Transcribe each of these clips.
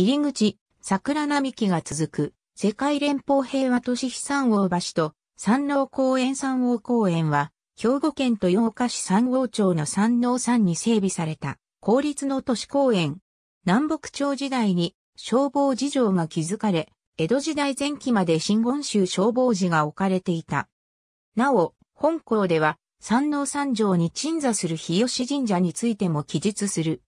入り口、桜並木が続く、世界連邦平和都市非三王橋と山王公園三王公園は、兵庫県豊岡市三王町の山王山に整備された公立の都市公園。南北朝時代に消防事情が築かれ、江戸時代前期まで真言宗消防寺が置かれていた。なお、本校では山王山上に鎮座する日吉神社についても記述する。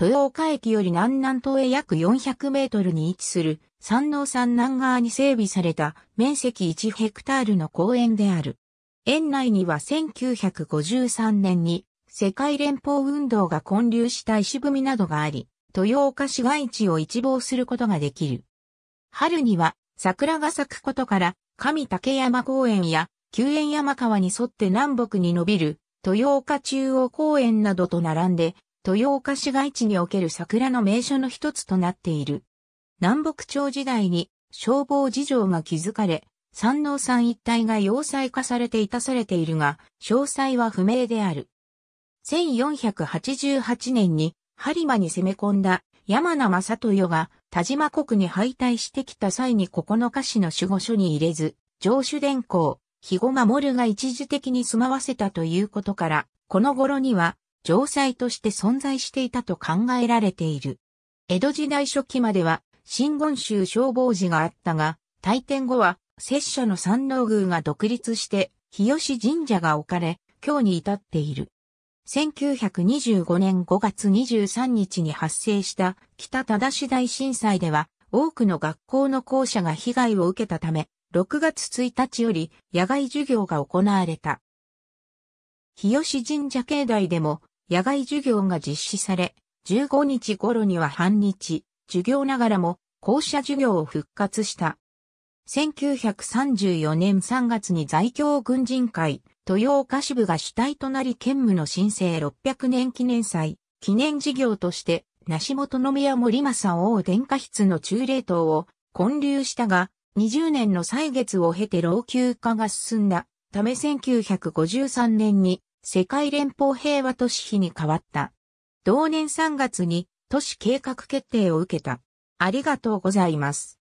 豊岡駅より南南東へ約400メートルに位置する山王山南側に整備された面積1ヘクタールの公園である。園内には1953年に世界連邦運動が建立した石踏みなどがあり、豊岡市街地を一望することができる。春には桜が咲くことから上竹山公園や旧園山川に沿って南北に伸びる豊岡中央公園などと並んで豊岡市街地における桜の名所の一つとなっている。南北朝時代に消防事情が築かれ、山王山一帯が要塞化されていたされているが、詳細は不明である。1488年に播磨に攻め込んだ山名正豊が田島国に敗退してきた際に9日市の守護所に入れず、上主伝公、肥後守が一時的に住まわせたということから、この頃には城塞として存在していたと考えられている。江戸時代初期までは、真言宗消防寺があったが、退店後は、拙者の山王宮が独立して、日吉神社が置かれ、今日に至っている。1925年5月23日に発生した北忠大震災では、多くの学校の校舎が被害を受けたため、6月1日より野外授業が行われた。日吉神社境内でも野外授業が実施され、15日頃には半日、授業ながらも校舎授業を復活した。1934年3月に在京軍人会、豊岡支部が主体となり兼務の新生600年記念祭、記念事業として、梨本宮森正王殿下室の中霊塔を建立したが、20年の歳月を経て老朽化が進んだため1953年に世界連邦平和都市費に変わった。同年3月に都市計画決定を受けた。ありがとうございます。